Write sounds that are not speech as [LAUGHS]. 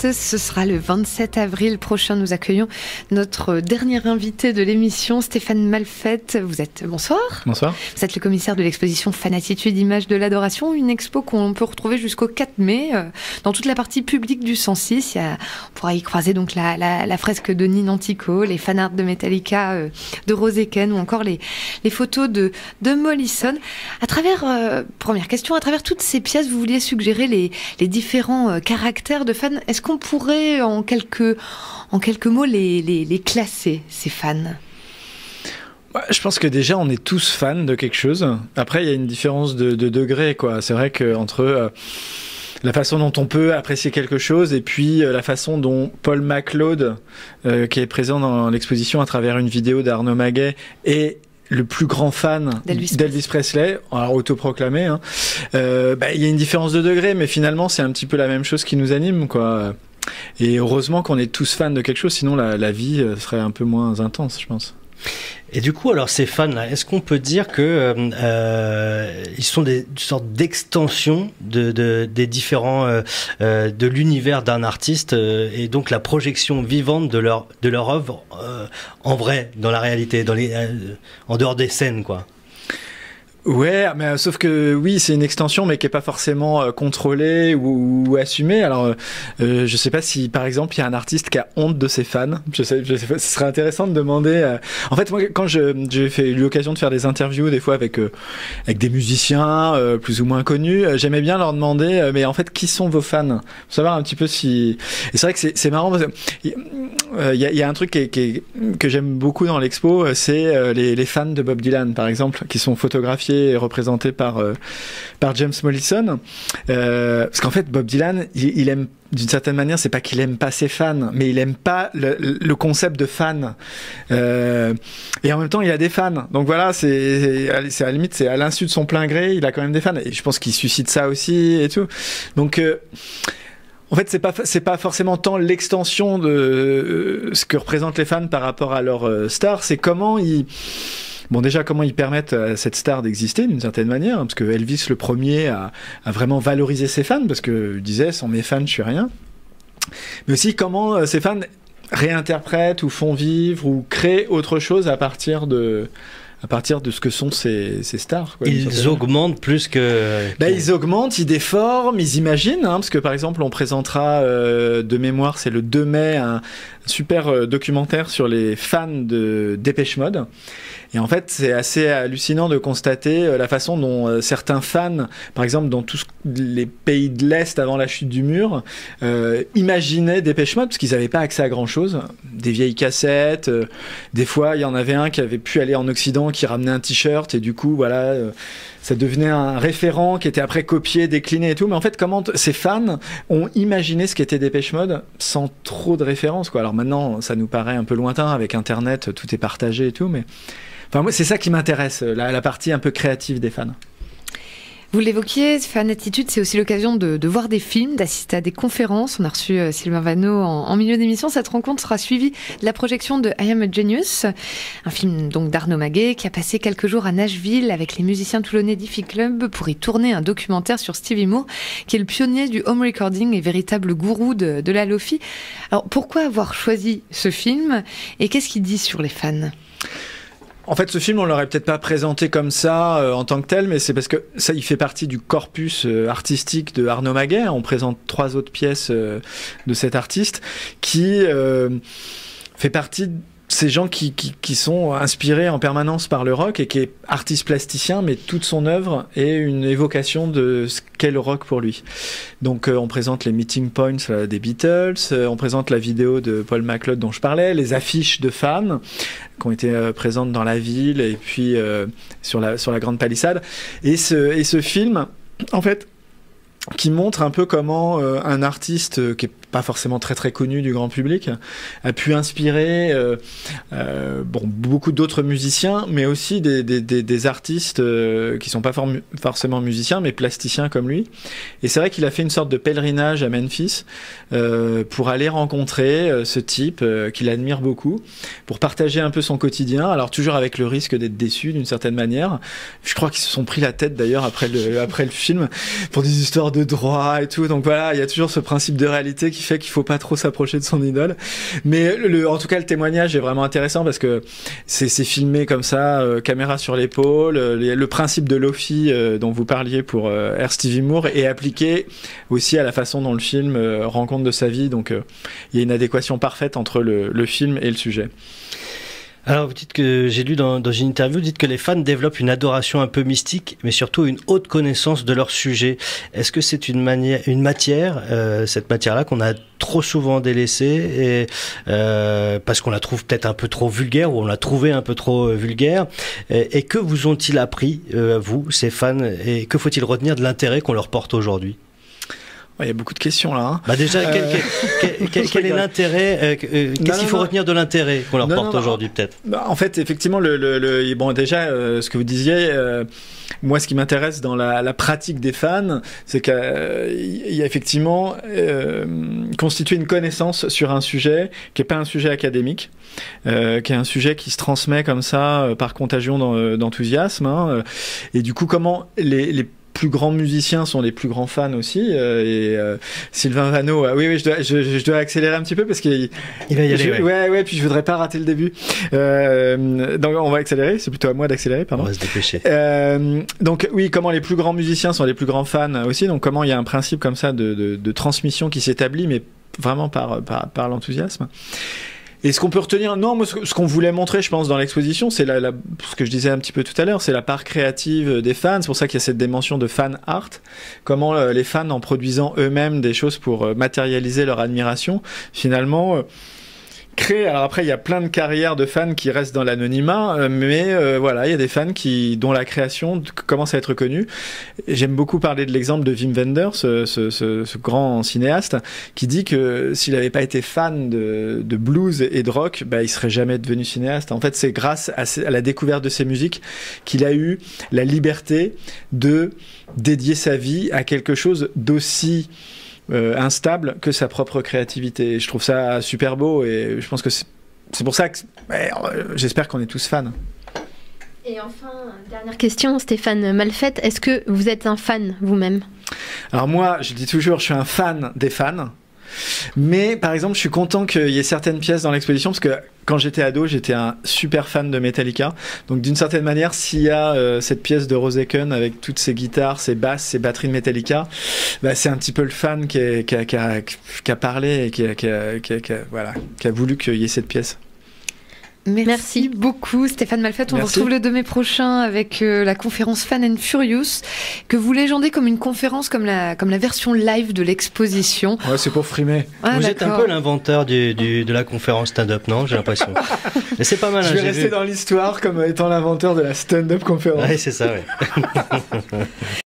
Ce sera le 27 avril prochain. Nous accueillons notre dernier invité de l'émission, Stéphane Malfette. Vous êtes bonsoir. Bonsoir. Vous êtes le commissaire de l'exposition Fanatitude Images de l'adoration, une expo qu'on peut retrouver jusqu'au 4 mai euh, dans toute la partie publique du 106. on pourra y croiser donc la, fresque de Nina Antico, les fanarts de Metallica euh, de Rose Ken ou encore les, les photos de, de Mollison. À travers, euh, première question, à travers toutes ces pièces, vous vouliez suggérer les, les différents caractères de fans. Est-ce qu'on pourrait en quelques, en quelques mots les, les, classer, ces fans? Je pense que déjà on est tous fans de quelque chose. Après il y a une différence de, de degré quoi. C'est vrai que entre euh, la façon dont on peut apprécier quelque chose et puis euh, la façon dont Paul MacLeod, euh, qui est présent dans l'exposition à travers une vidéo d'Arnaud Maguet, et le plus grand fan d'Elvis Presley, alors autoproclamé. Hein. Euh, bah, il y a une différence de degré, mais finalement c'est un petit peu la même chose qui nous anime, quoi. Et heureusement qu'on est tous fans de quelque chose, sinon la, la vie euh, serait un peu moins intense, je pense. Et du coup, alors ces fans-là, est-ce qu'on peut dire que euh, euh ils sont des sortes d'extensions de, de, des différents euh, euh de l'univers d'un artiste et donc la projection vivante de leur de œuvre en vrai, dans la réalité, en dehors des scènes, quoi? Ouais, mais euh, sauf que oui, c'est une extension, mais qui est pas forcément euh, contrôlée ou, assumée. Alors, euh, euh, je sais pas si, par exemple, il y a un artiste qui a honte de ses fans. Je sais, je sais pas, ce serait intéressant de demander. En fait, moi, quand j'ai eu l'occasion de faire des interviews, des fois avec avec des musiciens plus ou moins connus, j'aimais bien leur demander, mais en fait, qui sont vos fans? Pour savoir un petit peu si. Et c'est vrai que c'est marrant parce il y, a, y, a, un truc que j'aime beaucoup dans l'expo, c'est les, les fans de Bob Dylan, par exemple, qui sont photographiés est représenté par, euh, James Mollison. Euh, parce qu'en fait, Bob Dylan, il, aime d'une certaine manière, c'est pas qu'il aime pas ses fans, mais il aime pas le, concept de fan. Euh, et en même temps, il a des fans. Donc voilà, c'est à la limite, c'est à l'insu de son plein gré, il a quand même des fans. Et je pense qu'il suscite ça aussi et tout. Donc euh, en fait, c'est pas c'est pas forcément tant l'extension de ce que représentent les fans par rapport à leur star, c'est comment ils Bon, déjà, comment ils permettent à cette star d'exister d'une certaine manière, hein, parce que Elvis, le premier, a, vraiment valorisé ses fans, parce que disait, sans mes fans, je suis rien. Mais aussi, comment euh, ces fans réinterprètent ou font vivre ou créent autre chose à partir de, à partir de ce que sont ces, ces stars. Quoi, ils augmentent plus que... Bah, ils augmentent, ils déforment, ils imaginent, hein, parce que par exemple on présentera euh, de mémoire, c'est le 2 mai, un super euh, documentaire sur les fans de Dépêche Mode. Et en fait, c'est assez hallucinant de constater euh, la façon dont certains fans, par exemple dans tous les pays de l'Est avant la chute du mur, imaginaient Dépêche Mode, parce qu'ils n'avaient pas accès à grand-chose. Des vieilles cassettes, des fois il y en avait un qui avait pu aller en Occident, qui ramenait un t-shirt, et du coup, voilà, ça devenait un référent qui était après copié, décliné et tout. Mais en fait, comment ces fans ont imaginé ce qu'était Dépêche Mode sans trop de références, quoi. Alors maintenant, ça nous paraît un peu lointain avec Internet, tout est partagé et tout, mais Enfin, moi, c'est ça qui m'intéresse, la, la partie un peu créative des fans. Vous l'évoquiez, Fan Attitude, c'est aussi l'occasion de, de, voir des films, d'assister à des conférences. On a reçu euh, Sylvain Vano en, milieu d'émission. Cette rencontre sera suivie de la projection de I Am a Genius, un film donc d'Arnaud Maguet qui a passé quelques jours à Nashville avec les musiciens toulonnais d'Iffy Club pour y tourner un documentaire sur Stevie Moore, qui est le pionnier du home recording et véritable gourou de, de la Lofi. Alors pourquoi avoir choisi ce film et qu'est-ce qu'il dit sur les fans? En fait, ce film, on l'aurait peut-être pas présenté comme ça euh, en tant que tel, mais c'est parce que ça, il fait partie du corpus euh, artistique de Arnaud Maguet. On présente trois autres pièces euh, de cet artiste qui fait partie ces gens qui, qui, qui, sont inspirés en permanence par le rock et qui est artiste plasticien, mais toute son œuvre est une évocation de ce qu'est le rock pour lui. Donc euh, on présente les meeting points euh, des Beatles, euh, on présente la vidéo de Paul McLeod dont je parlais, les affiches de fans qui ont été présentes dans la ville et puis sur, la, sur la grande palissade. Et ce, et ce film, en fait, qui montre un peu comment euh, un artiste euh, qui est pas forcément très très connu du grand public a pu inspirer euh, bon beaucoup d'autres musiciens mais aussi des, des, artistes qui sont pas for forcément musiciens mais plasticiens comme lui. Et c'est vrai qu'il a fait une sorte de pèlerinage à Memphis pour aller rencontrer ce type qu'il admire beaucoup pour partager un peu son quotidien. Alors toujours avec le risque d'être déçu d'une certaine manière. Je crois qu'ils se sont pris la tête d'ailleurs après le après le film pour des histoires de droit et tout. Donc voilà, il y a toujours ce principe de réalité qui fait qu'il faut pas trop s'approcher de son idole. Mais le, en tout cas, le témoignage est vraiment intéressant parce que c'est filmé comme ça, euh, caméra sur l'épaule. Euh, le principe de Lofi euh, dont vous parliez pour R. Stevie Moore est appliqué aussi à la façon dont le film rend compte de sa vie. Donc il y a une adéquation parfaite entre le, le film et le sujet. Alors, vous dites que j'ai lu dans, dans, une interview, vous dites que les fans développent une adoration un peu mystique, mais surtout une haute connaissance de leur sujet. Est-ce que c'est une, manière, une matière, euh, cette matière-là, qu'on a trop souvent délaissée, et, euh, parce qu'on la trouve peut-être un peu trop vulgaire, ou on l'a trouvée un peu trop euh, vulgaire? Et, et, que vous ont-ils appris, euh, vous, ces fans, et que faut-il retenir de l'intérêt qu'on leur porte aujourd'hui? Il y a beaucoup de questions là. Hein. Bah déjà, quel, euh, quel, [LAUGHS] est l'intérêt euh, euh, Qu'est-ce qu'il faut retenir de l'intérêt qu'on leur porte aujourd'hui peut-être? Bah, En fait, effectivement, le, le, bon déjà, ce que vous disiez, moi, ce qui m'intéresse dans la, la, pratique des fans, c'est qu'il y a effectivement constitué une connaissance sur un sujet qui n'est pas un sujet académique, qui est un sujet qui se transmet comme ça par contagion d'enthousiasme. Hein, et du coup, comment les, les plus grands musiciens sont les plus grands fans aussi. Euh, et euh, Sylvain Vano, euh, oui, oui, je dois, je, dois, accélérer un petit peu parce qu'il il va y aller. ouais. ouais. puis je voudrais pas rater le début. donc on va accélérer. C'est plutôt à moi d'accélérer, pardon. On va se dépêcher. donc oui, comment les plus grands musiciens sont les plus grands fans aussi. Donc comment il y a un principe comme ça de, de, de transmission qui s'établit, mais vraiment par, par, par l'enthousiasme. Et ce qu'on peut retenir, non, moi, ce qu'on voulait montrer, je pense, dans l'exposition, c'est la, ce que je disais un petit peu tout à l'heure, c'est la part créative des fans. C'est pour ça qu'il y a cette dimension de fan art. Comment euh, les fans, en produisant eux-mêmes des choses pour euh, matérialiser leur admiration, finalement, euh, créer. Alors après, il y a plein de carrières de fans qui restent dans l'anonymat, euh, mais euh, voilà, il y a des fans qui dont la création commence à être connue. J'aime beaucoup parler de l'exemple de Wim Wenders, ce, grand cinéaste, qui dit que s'il n'avait pas été fan de, de, blues et de rock, bah, il serait jamais devenu cinéaste. En fait, c'est grâce à, à la découverte de ces musiques qu'il a eu la liberté de dédier sa vie à quelque chose d'aussi euh, instable que sa propre créativité. je trouve ça super beau et je pense que c'est pour ça que euh, j'espère qu'on est tous fans. Et enfin, dernière question, Stéphane Malfette, est-ce que vous êtes un fan vous-même? Alors moi, je dis toujours, je suis un fan des fans. Mais par exemple, je suis content qu'il y ait certaines pièces dans l'exposition parce que quand j'étais ado, j'étais un super fan de Metallica. Donc d'une certaine manière, s'il y a euh, cette pièce de Roseken avec toutes ses guitares, ses basses, ses batteries de Metallica, bah, c'est un petit peu le fan qui, a, parlé et qui a voulu qu'il y ait cette pièce. Merci, beaucoup Stéphane Malfait. On vous retrouve le 2 mai prochain avec euh, la conférence Fan and Furious que vous légendez comme une conférence comme la, comme la version live de l'exposition. Ouais, c'est pour frimer. Ah, vous êtes un peu l'inventeur du, du, de la conférence stand-up, non J'ai l'impression. [LAUGHS] Mais c'est pas mal. Je hein, vais rester dans l'histoire comme étant l'inventeur de la stand-up conférence. Oui, c'est ça, ouais. [LAUGHS]